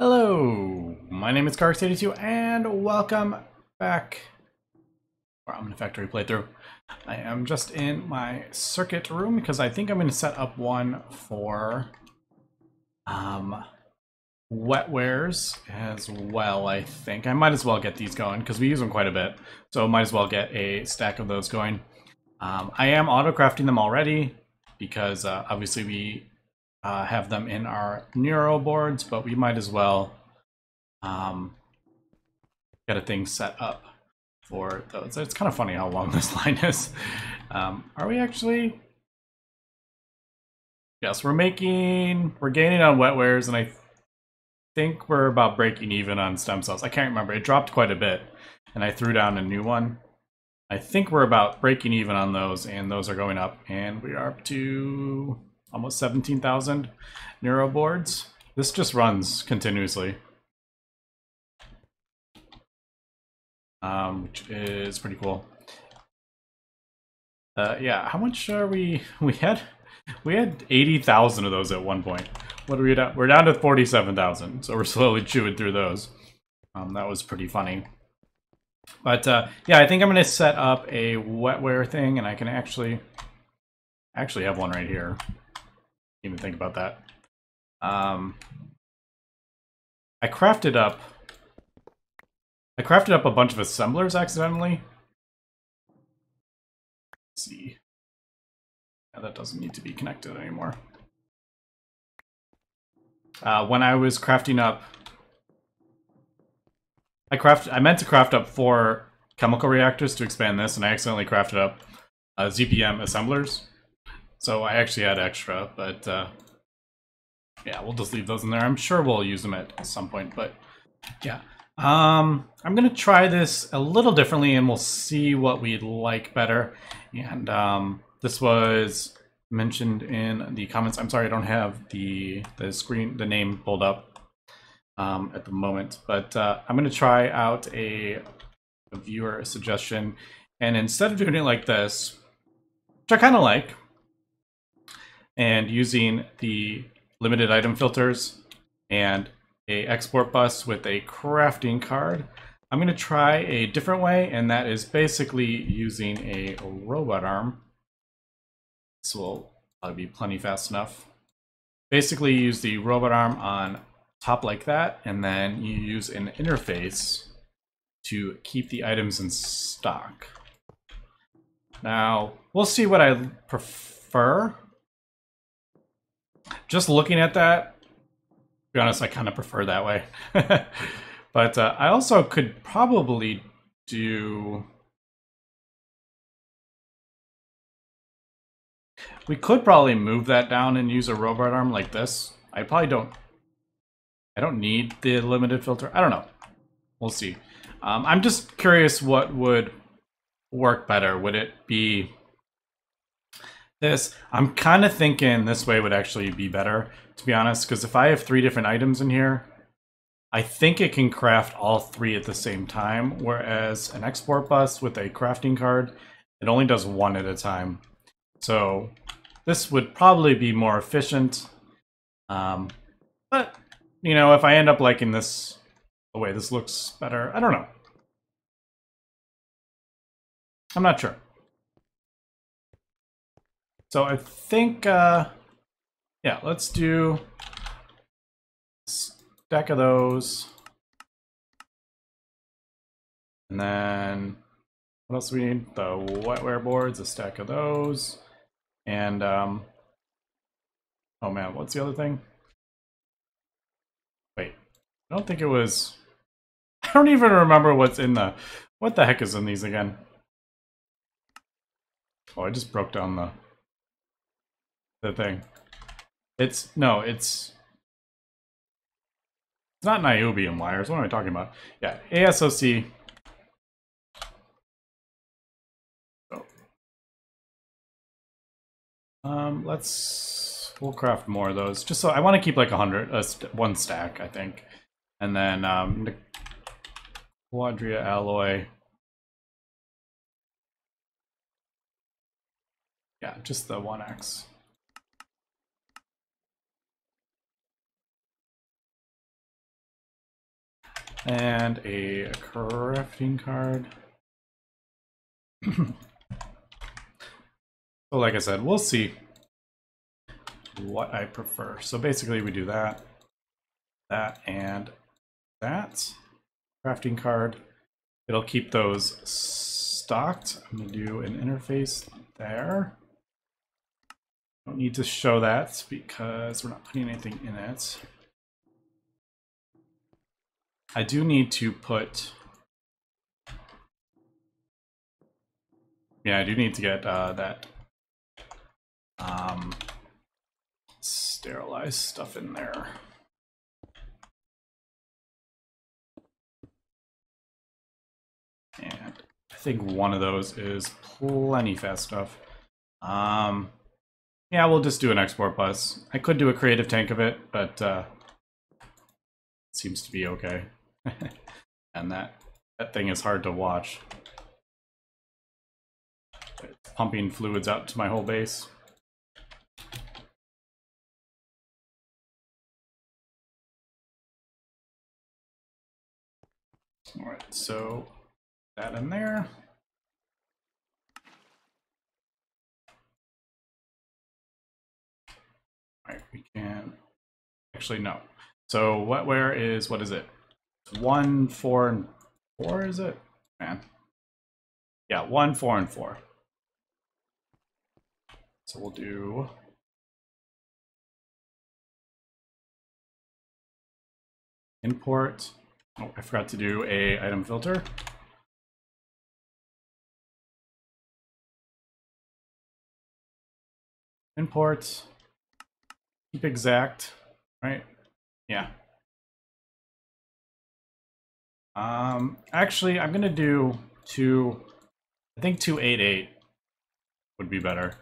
Hello, my name is Kharax82 and welcome back Or Omnifactory playthrough. I am just in my circuit room because I think I'm going to set up one for um, wetwares as well, I think. I might as well get these going because we use them quite a bit, so might as well get a stack of those going. Um, I am auto-crafting them already because uh, obviously we uh, have them in our Neuro boards, but we might as well um, get a thing set up for those. It's kind of funny how long this line is. Um, are we actually? Yes, we're making, we're gaining on wetwares, and I think we're about breaking even on stem cells. I can't remember. It dropped quite a bit, and I threw down a new one. I think we're about breaking even on those, and those are going up, and we are up to almost 17,000 Neuro boards. This just runs continuously. Um, which is pretty cool. Uh, yeah, how much are we? We had we had 80,000 of those at one point. What are we down? We're down to 47,000, so we're slowly chewing through those. Um, that was pretty funny. But uh, yeah, I think I'm going to set up a wetware thing, and I can actually actually have one right here even think about that. Um, I crafted up. I crafted up a bunch of assemblers accidentally. Let's see. Yeah, that doesn't need to be connected anymore. Uh, when I was crafting up, I craft. I meant to craft up four chemical reactors to expand this, and I accidentally crafted up uh, ZPM assemblers. So I actually had extra, but uh, yeah, we'll just leave those in there. I'm sure we'll use them at some point, but yeah. Um, I'm going to try this a little differently and we'll see what we like better. And um, this was mentioned in the comments. I'm sorry, I don't have the, the screen, the name pulled up um, at the moment, but uh, I'm going to try out a, a viewer suggestion. And instead of doing it like this, which I kind of like, and using the limited item filters and a export bus with a crafting card. I'm going to try a different way, and that is basically using a robot arm. This will probably be plenty fast enough. Basically use the robot arm on top like that, and then you use an interface to keep the items in stock. Now, we'll see what I prefer just looking at that, be honest, I kind of prefer that way. but uh, I also could probably do. We could probably move that down and use a robot arm like this. I probably don't. I don't need the limited filter. I don't know. We'll see. Um, I'm just curious what would work better. Would it be this. I'm kind of thinking this way would actually be better, to be honest, because if I have three different items in here, I think it can craft all three at the same time, whereas an export bus with a crafting card, it only does one at a time. So this would probably be more efficient. Um, but, you know, if I end up liking this, the way this looks better, I don't know. I'm not sure. So I think, uh, yeah, let's do stack of those. And then what else do we need? The wetware boards, a stack of those. And, um, oh man, what's the other thing? Wait, I don't think it was, I don't even remember what's in the, what the heck is in these again? Oh, I just broke down the the thing. It's, no, it's, it's not niobium wires. What am I talking about? Yeah, ASOC. Oh. Um, let's, we'll craft more of those. Just so, I want to keep like 100, uh, st one stack, I think. And then um, Quadria alloy. Yeah, just the 1x. And a crafting card. so like I said, we'll see what I prefer. So basically we do that, that, and that. Crafting card. It'll keep those stocked. I'm gonna do an interface there. Don't need to show that because we're not putting anything in it. I do need to put... Yeah, I do need to get uh, that um, sterilized stuff in there. And I think one of those is plenty fast stuff. Um, yeah, we'll just do an export bus. I could do a creative tank of it, but uh, it seems to be okay. and that that thing is hard to watch. It's pumping fluids out to my whole base. Alright, so that in there. Alright, we can actually no. So wetware is what is it? One, four, and four is it? Man. Yeah, one, four, and four. So we'll do import Oh, I forgot to do a item filter. Import, keep exact, right? Yeah. Um, actually, I'm gonna do two, I think 288 would be better.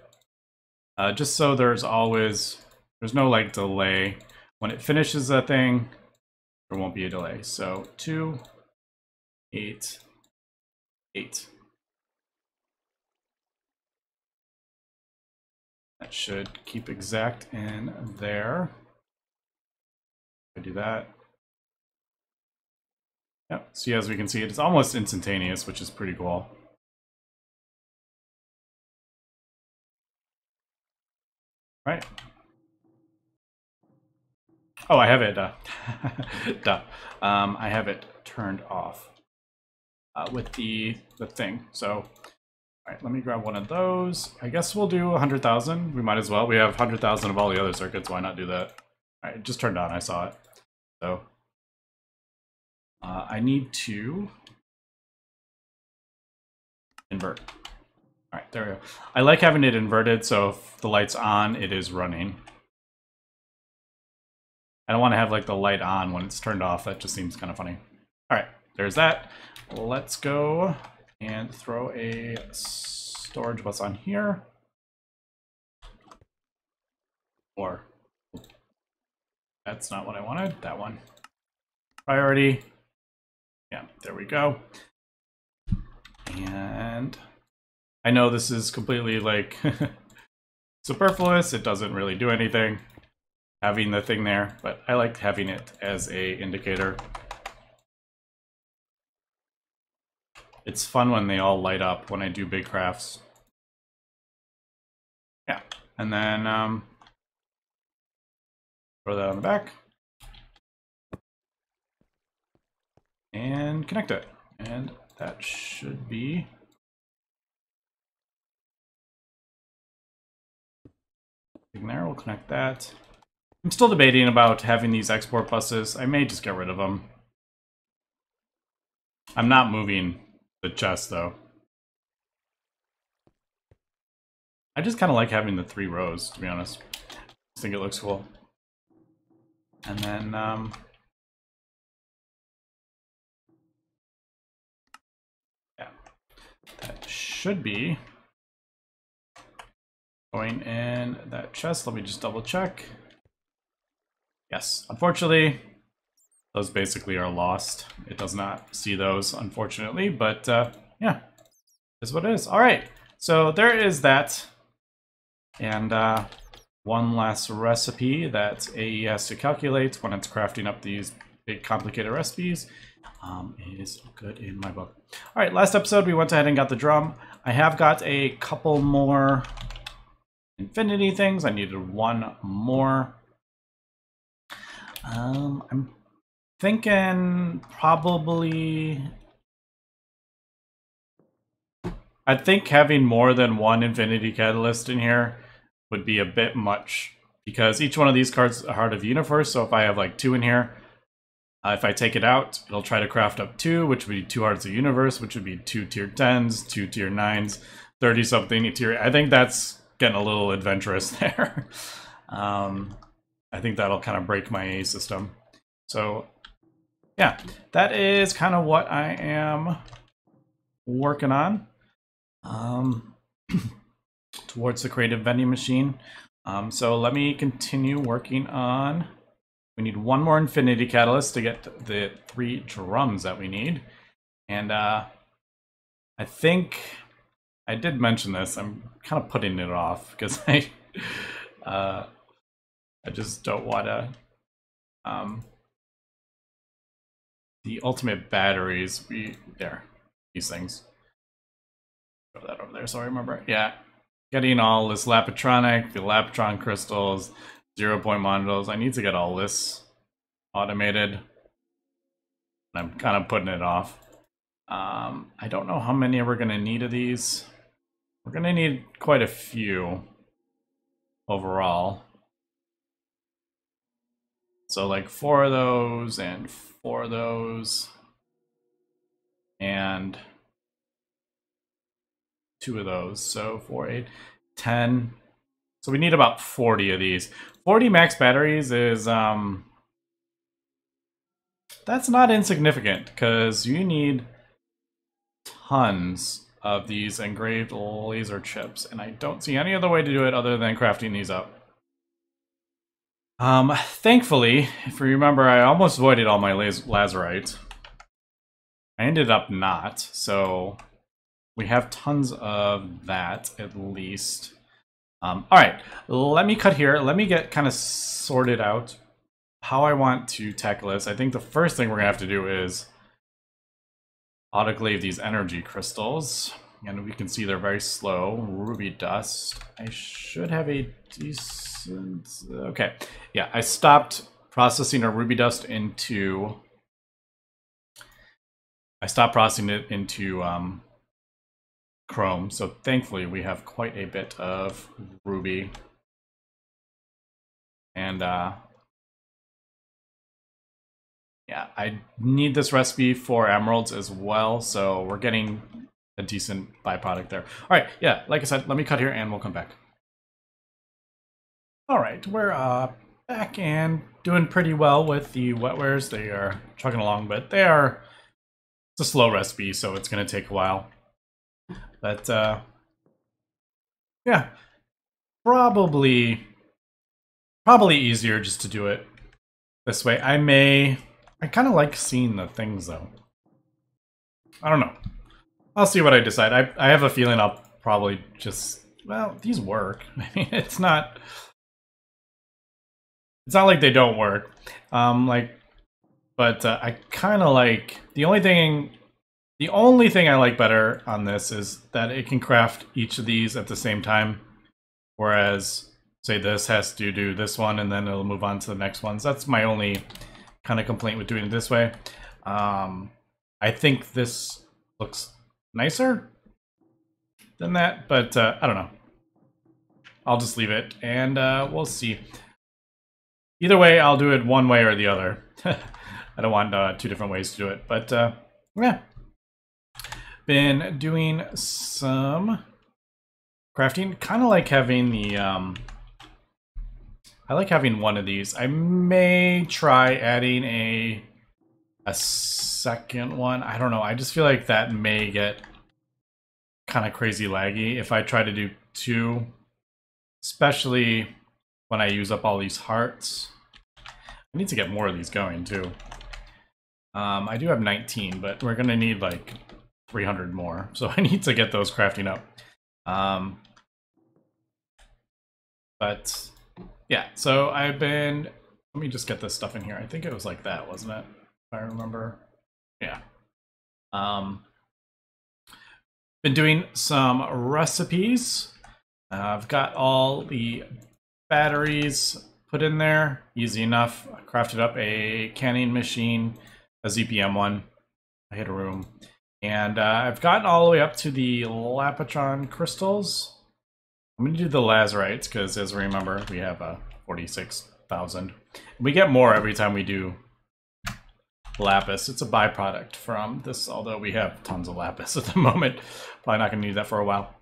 Uh, just so there's always, there's no like delay. When it finishes that thing, there won't be a delay. So two, eight, eight. That should keep exact in there. I do that. Yep, see as we can see, it's almost instantaneous, which is pretty cool. Right. Oh, I have it. Uh, duh. Um, I have it turned off uh, with the the thing. So, all right, let me grab one of those. I guess we'll do a hundred thousand. We might as well. We have hundred thousand of all the other circuits. Why not do that? All right, just turned on. I saw it. So, uh, I need to invert. All right, there we go. I like having it inverted, so if the light's on, it is running. I don't want to have like the light on when it's turned off. That just seems kind of funny. All right, there's that. Let's go and throw a storage bus on here. Or that's not what I wanted. That one. Priority. Yeah, there we go. And I know this is completely like superfluous. It doesn't really do anything having the thing there, but I like having it as a indicator. It's fun when they all light up when I do big crafts. Yeah, and then um, throw that on the back. And connect it. And that should be there. We'll connect that. I'm still debating about having these export buses. I may just get rid of them. I'm not moving the chest, though. I just kind of like having the three rows, to be honest. I think it looks cool. And then, um... should be going in that chest. Let me just double check. Yes, unfortunately, those basically are lost. It does not see those, unfortunately, but uh, yeah, is what it is. All right, so there is that. And uh, one last recipe that AE has to calculate when it's crafting up these big complicated recipes um, is good in my book. All right, last episode we went ahead and got the drum. I have got a couple more infinity things. I needed one more. Um, I'm thinking probably I think having more than one Infinity Catalyst in here would be a bit much because each one of these cards is a Heart of Universe. So if I have like two in here, uh, if I take it out, it'll try to craft up two, which would be two Hearts of Universe, which would be two tier 10s, two tier 9s, 30 something tier. I think that's getting a little adventurous there. um, I think that'll kind of break my A system. So yeah, that is kind of what I am working on um, towards the creative vending machine. Um, so let me continue working on. We need one more Infinity Catalyst to get the three drums that we need. And uh, I think I did mention this. I'm kind of putting it off because I, uh, I just don't want to. Um, the ultimate batteries, we there, these things that over there so I remember. Yeah. Getting all this Lapotronic, the Lapotron crystals, zero point modules. I need to get all this automated. I'm kind of putting it off. Um, I don't know how many we're going to need of these. We're going to need quite a few overall. So like four of those and four of those. And two of those. So four, eight, 10. So we need about 40 of these. 40 max batteries is, um, that's not insignificant because you need tons of these engraved laser chips. And I don't see any other way to do it other than crafting these up. Um, thankfully, if you remember, I almost voided all my lazurite. I ended up not, so we have tons of that, at least. Um, all right, let me cut here. Let me get kind of sorted out how I want to tackle this. I think the first thing we're going to have to do is autoclave these energy crystals. And we can see they're very slow. Ruby dust. I should have a decent... Okay. Yeah, I stopped processing a ruby dust into... I stopped processing it into um, Chrome. So thankfully we have quite a bit of Ruby. And uh, yeah, I need this recipe for emeralds as well. So we're getting a decent byproduct there. All right, yeah, like I said, let me cut here and we'll come back. All right, we're uh, back and doing pretty well with the wetwares. They are chugging along, but they are, it's a slow recipe, so it's going to take a while. But uh, yeah, probably probably easier just to do it this way. I may I kind of like seeing the things though. I don't know. I'll see what I decide. I I have a feeling I'll probably just well, these work. I mean, it's not it's not like they don't work. Um like but uh, I kind of like the only thing the only thing I like better on this is that it can craft each of these at the same time. Whereas, say this has to do this one and then it'll move on to the next ones. That's my only kind of complaint with doing it this way. Um, I think this looks nicer than that, but uh, I don't know. I'll just leave it and uh, we'll see. Either way, I'll do it one way or the other. I don't want uh, two different ways to do it, but uh, yeah been doing some crafting. Kind of like having the, um, I like having one of these. I may try adding a, a second one. I don't know. I just feel like that may get kind of crazy laggy if I try to do two, especially when I use up all these hearts. I need to get more of these going too. Um, I do have 19, but we're going to need like 300 more. So I need to get those crafting up. Um, but yeah, so I've been, let me just get this stuff in here. I think it was like that, wasn't it? If I remember. Yeah. Um, been doing some recipes. Uh, I've got all the batteries put in there. Easy enough. I crafted up a canning machine, a ZPM one. I hit a room. And uh, I've gotten all the way up to the Lapotron crystals. I'm going to do the Lazurites because, as we remember, we have uh, 46,000. We get more every time we do lapis. It's a byproduct from this, although we have tons of lapis at the moment. Probably not going to need that for a while.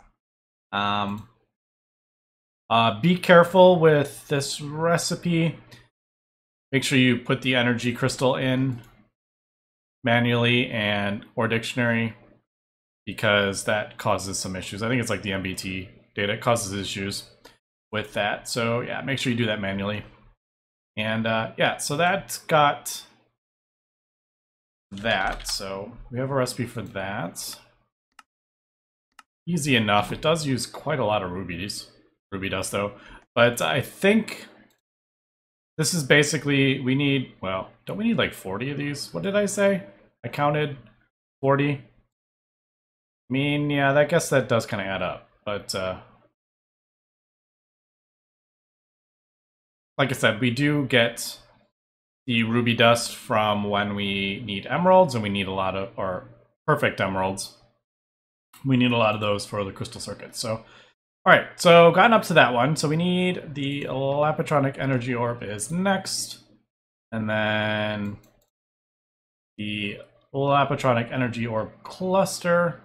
Um, uh, be careful with this recipe. Make sure you put the energy crystal in manually and or dictionary because that causes some issues. I think it's like the NBT data it causes issues with that. So yeah, make sure you do that manually. And uh, yeah, so that got that. So we have a recipe for that. Easy enough. It does use quite a lot of rubies, ruby dust though. But I think this is basically, we need, well, don't we need like 40 of these? What did I say? I counted 40. I mean, yeah, I guess that does kind of add up. But uh, like I said, we do get the ruby dust from when we need emeralds, and we need a lot of, or perfect emeralds. We need a lot of those for the crystal circuits. So, all right, so gotten up to that one. So we need the Lapotronic Energy Orb is next. And then the Lapotronic Energy Orb Cluster.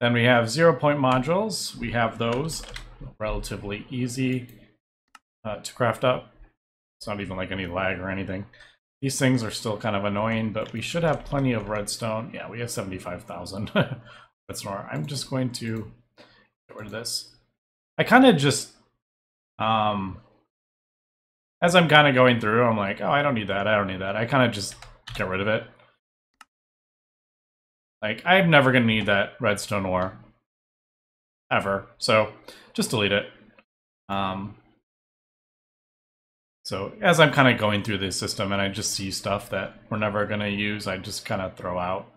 Then we have zero point modules. We have those relatively easy uh, to craft up. It's not even like any lag or anything. These things are still kind of annoying, but we should have plenty of redstone. Yeah, we have 75,000 redstone. I'm just going to get rid of this. I kind of just, um, as I'm kind of going through, I'm like, oh, I don't need that. I don't need that. I kind of just get rid of it. Like, I'm never going to need that redstone ore. Ever. So, just delete it. Um, so as I'm kind of going through this system and I just see stuff that we're never going to use, I just kind of throw out.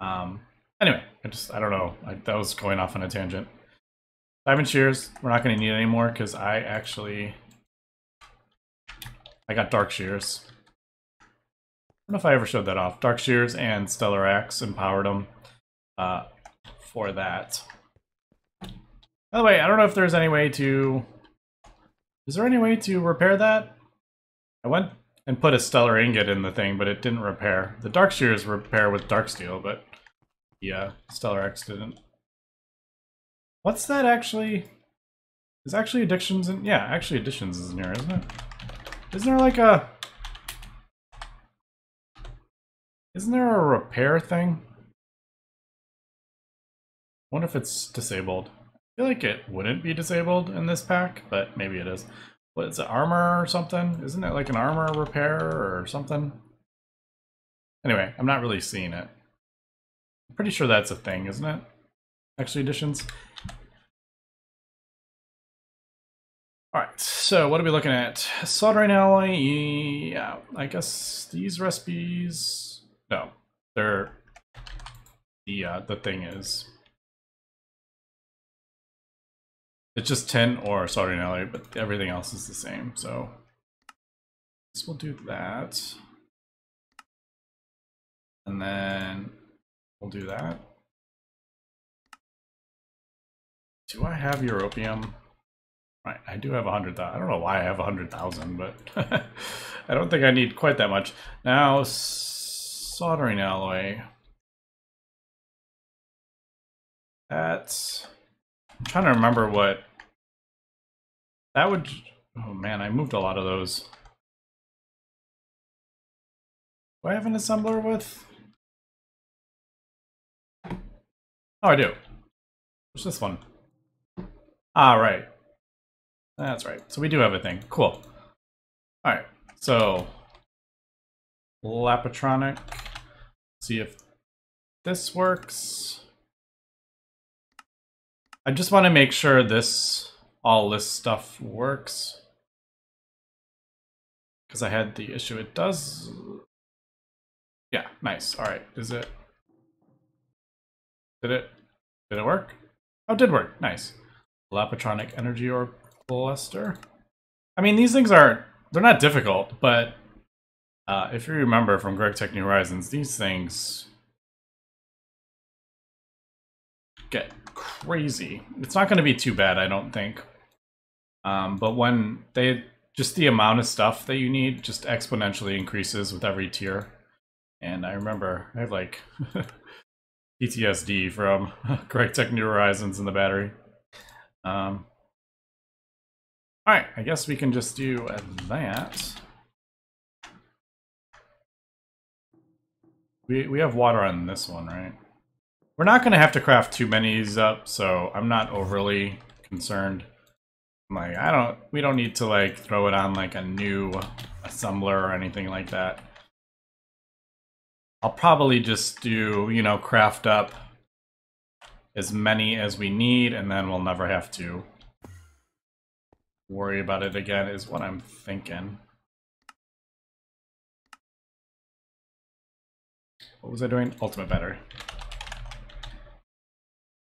Um, anyway, I just, I don't know. I, that was going off on a tangent. Diamond shears, we're not going to need anymore because I actually, I got dark shears. I don't know if I ever showed that off. Dark shears and stellar axe empowered them uh, for that. By the way, I don't know if there's any way to is there any way to repair that? I went and put a stellar ingot in the thing, but it didn't repair. The dark shears repair with dark steel, but yeah, stellar Axe didn't. What's that actually? Is actually Additions in? Yeah, actually additions is in here, isn't it? Isn't there like a? Isn't there a repair thing? wonder if it's disabled I feel like it wouldn't be disabled in this pack, but maybe it is. What is it, armor or something? Isn't it like an armor repair or something? Anyway, I'm not really seeing it. I'm pretty sure that's a thing, isn't it? Actually, additions. Alright, so what are we looking at? Soldering alloy, yeah, I guess these recipes... No, they're... The, uh, the thing is It's just 10 or soldering alloy, but everything else is the same. So this will do that. And then we'll do that. Do I have europium? Right, I do have a hundred thousand. I don't know why I have a hundred thousand, but I don't think I need quite that much. Now, soldering alloy. That's I'm trying to remember what that would. Oh man, I moved a lot of those. Do I have an assembler with? Oh, I do. What's this one? Ah, right. That's right. So we do have a thing. Cool. All right. So Lapotronic. See if this works. I just want to make sure this all this stuff works. because I had the issue. It does. Yeah, nice. All right, is it? Did it? Did it work? Oh, it did work. Nice. Lapotronic energy or cluster. I mean, these things are they're not difficult, but uh, if you remember from GregTech New Horizons, these things get crazy. It's not going to be too bad, I don't think. Um, but when they just the amount of stuff that you need just exponentially increases with every tier. And I remember I have like PTSD from GregTech New Horizons in the battery. Um, all right, I guess we can just do that. We, we have water on this one, right? We're not going to have to craft too many of these up, so I'm not overly concerned. Like, I don't, we don't need to like throw it on like a new assembler or anything like that. I'll probably just do, you know, craft up as many as we need, and then we'll never have to worry about it again, is what I'm thinking. What was I doing? Ultimate battery.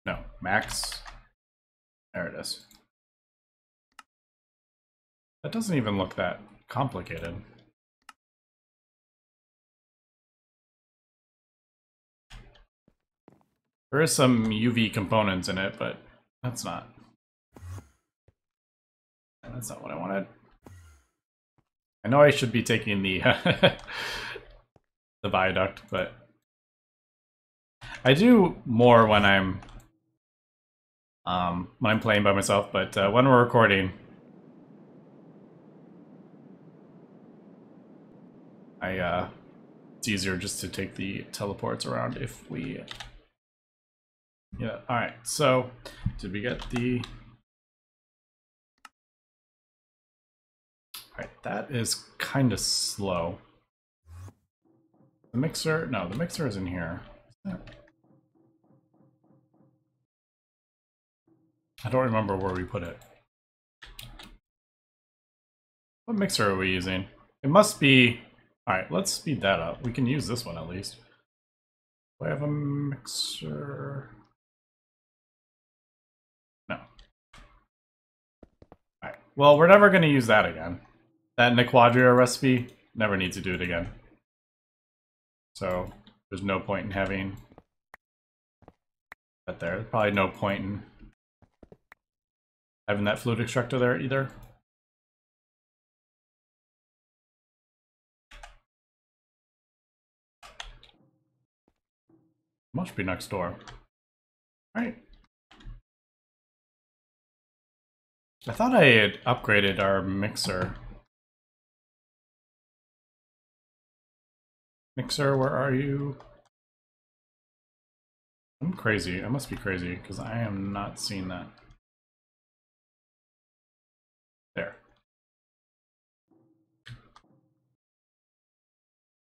No, max. There it is. That doesn't even look that complicated. There is some UV components in it, but that's not. That's not what I wanted. I know I should be taking the the viaduct, but I do more when I'm um, when I'm playing by myself. But uh, when we're recording, I uh, it's easier just to take the teleports around if we yeah, alright, so did we get the... Alright, that is kind of slow. The mixer, no, the mixer is in here. I don't remember where we put it. What mixer are we using? It must be... Alright, let's speed that up. We can use this one at least. Do I have a mixer? No. Alright, well, we're never going to use that again. That Naquadria recipe, never need to do it again. So, there's no point in having that there. There's probably no point in having that fluid extractor there either. Must be next door. Alright. I thought I had upgraded our mixer. Mixer, where are you? I'm crazy. I must be crazy because I am not seeing that. There.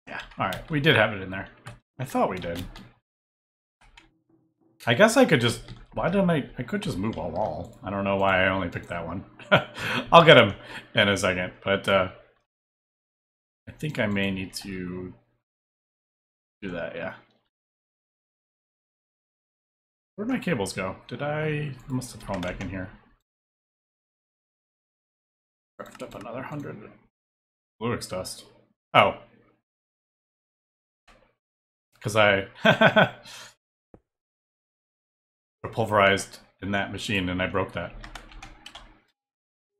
Yeah, alright. We did have it in there. I thought we did. I guess I could just why didn't I? I could just move a wall. I don't know why I only picked that one. I'll get him in a second, but uh, I think I may need to do that, yeah. Where'd my cables go? Did I... I must have thrown back in here. Craft up another hundred. Luix dust. Oh. Because I... pulverized in that machine and I broke that.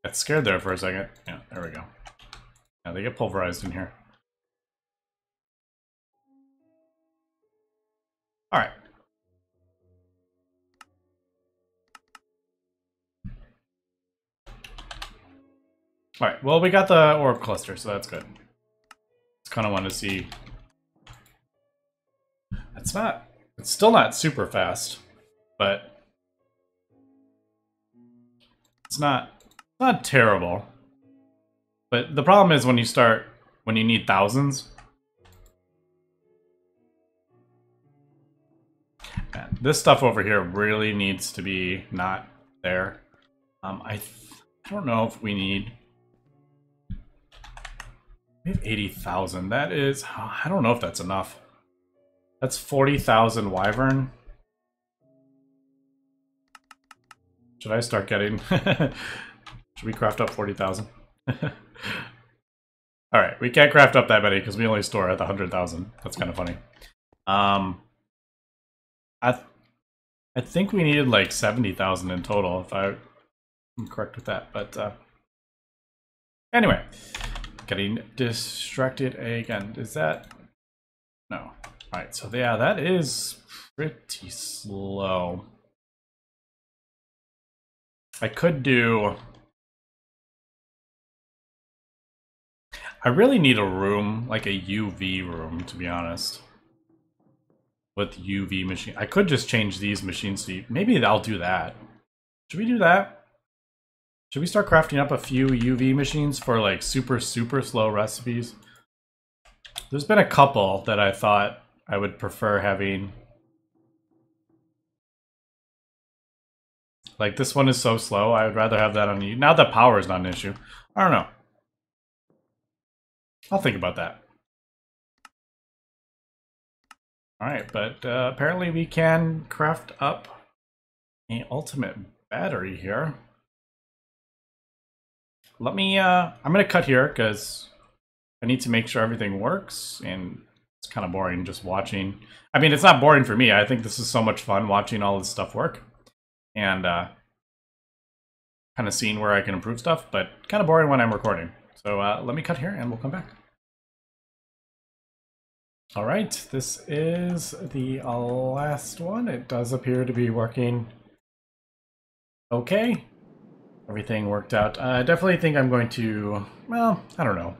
Got scared there for a second. Yeah, there we go. Now they get pulverized in here. Alright. Alright, well we got the orb cluster, so that's good. Just kind of want to see... It's not... It's still not super fast but it's not not terrible. But the problem is when you start when you need thousands. Man, this stuff over here really needs to be not there. Um, I, I don't know if we need We have 80,000. That is, I don't know if that's enough. That's 40,000 Wyvern. Should I start getting... Should we craft up 40,000? Alright, we can't craft up that many because we only store at the 100,000. That's kind of funny. Um, I, th I think we needed like 70,000 in total, if I, am correct with that. But uh, anyway, getting distracted again. Is that... No. Alright, so yeah, that is pretty slow. I could do... I really need a room, like a UV room, to be honest. With UV machine. I could just change these machines to... Maybe I'll do that. Should we do that? Should we start crafting up a few UV machines for like super, super slow recipes? There's been a couple that I thought I would prefer having. Like this one is so slow, I would rather have that on you. Now that power is not an issue. I don't know. I'll think about that. Alright, but uh, apparently we can craft up an ultimate battery here. Let me, uh, I'm going to cut here because I need to make sure everything works and it's kind of boring just watching. I mean, it's not boring for me. I think this is so much fun watching all this stuff work and uh, kind of seeing where I can improve stuff, but kind of boring when I'm recording. So uh, let me cut here and we'll come back. All right, this is the last one. It does appear to be working okay. Everything worked out. I definitely think I'm going to, well, I don't know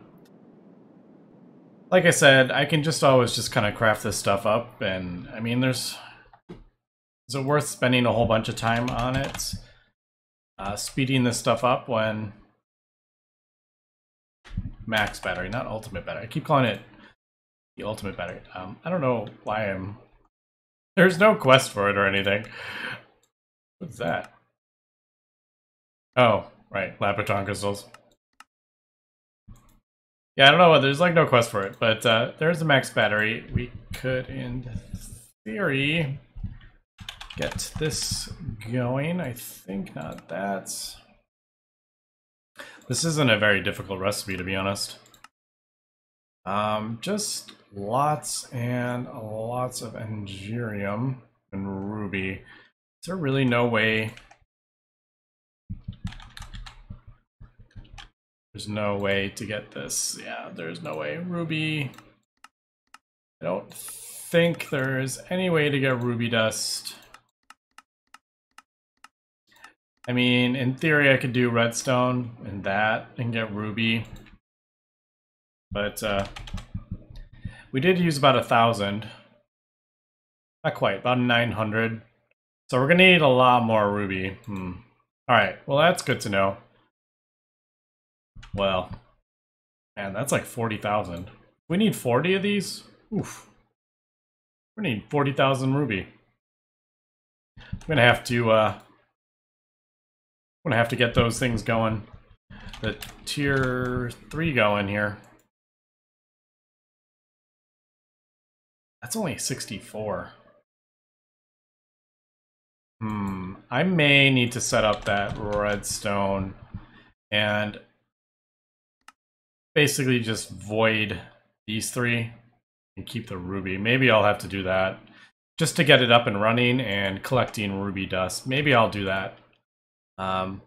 like I said, I can just always just kind of craft this stuff up, and I mean, there's is it worth spending a whole bunch of time on it, uh, speeding this stuff up when max battery, not ultimate battery. I keep calling it the ultimate battery. Um, I don't know why I'm. There's no quest for it or anything. What's that? Oh, right, Lapotron crystals. Yeah, I don't know. There's like no quest for it, but uh, there's a max battery. We could, in theory, get this going. I think not that. This isn't a very difficult recipe, to be honest. Um, just lots and lots of Energium and Ruby. Is there really no way There's no way to get this. Yeah, there's no way. Ruby. I don't think there's any way to get ruby dust. I mean, in theory, I could do redstone and that and get ruby. But uh, we did use about a thousand. Not quite, about 900. So we're gonna need a lot more ruby. Hmm. All right, well that's good to know. Well, man, that's like 40,000. We need 40 of these? Oof. We need 40,000 ruby. I'm gonna have to, uh, I'm gonna have to get those things going. The tier 3 going here. That's only 64. Hmm, I may need to set up that redstone and basically just void these three and keep the ruby. Maybe I'll have to do that just to get it up and running and collecting ruby dust. Maybe I'll do that. Um,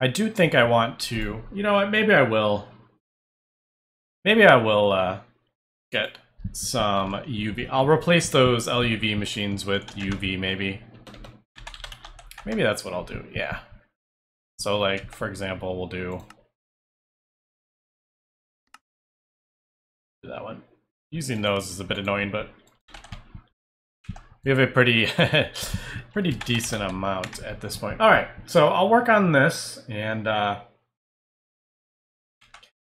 I do think I want to, you know what, maybe I will. Maybe I will uh, get some UV. I'll replace those LUV machines with UV, maybe. Maybe that's what I'll do, yeah. So like, for example, we'll do, do that one. Using those is a bit annoying, but we have a pretty pretty decent amount at this point. All right, so I'll work on this and uh,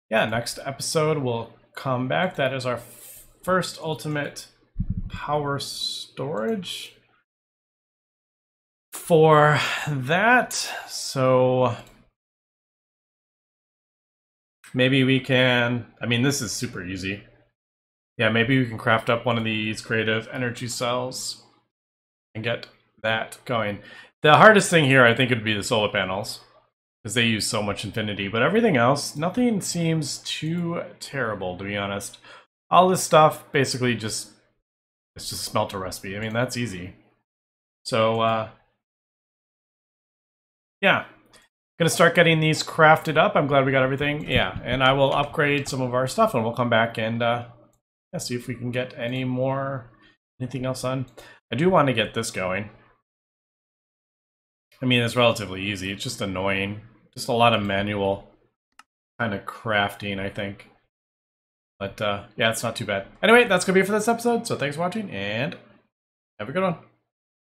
yeah, next episode we'll come back. That is our first ultimate power storage for that. So maybe we can, I mean, this is super easy. Yeah, maybe we can craft up one of these creative energy cells and get that going. The hardest thing here, I think, would be the solar panels because they use so much infinity. But everything else, nothing seems too terrible, to be honest. All this stuff basically just it's just a smelter recipe. I mean, that's easy. So uh, yeah, gonna start getting these crafted up. I'm glad we got everything. Yeah, and I will upgrade some of our stuff, and we'll come back and uh, yeah, see if we can get any more anything else on. I do want to get this going. I mean, it's relatively easy. It's just annoying. Just a lot of manual kind of crafting, I think. But uh, yeah, it's not too bad. Anyway, that's going to be it for this episode. So thanks for watching and have a good one.